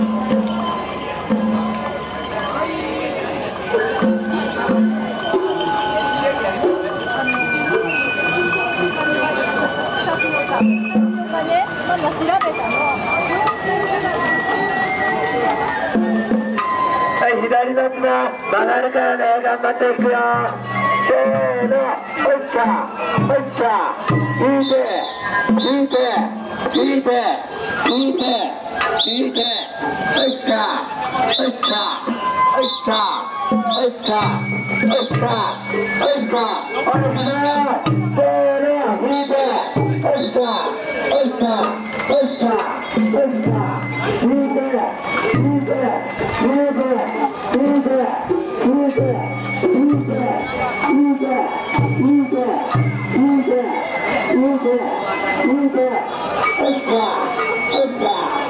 はい左の綱曲がるからね頑張っていくよ。せーのおっしゃおっしゃ引いて引いて引いて引いて。引いておっしゃおっしゃおっしゃおっしゃおっしゃおっしゃおっしゃせーの引いておっしゃおっしゃおっしゃおっしゃ引いて引いて引いて引いて引いて引いて引いて引いて引いて引いて引いておっしゃおっしゃおっしゃおっし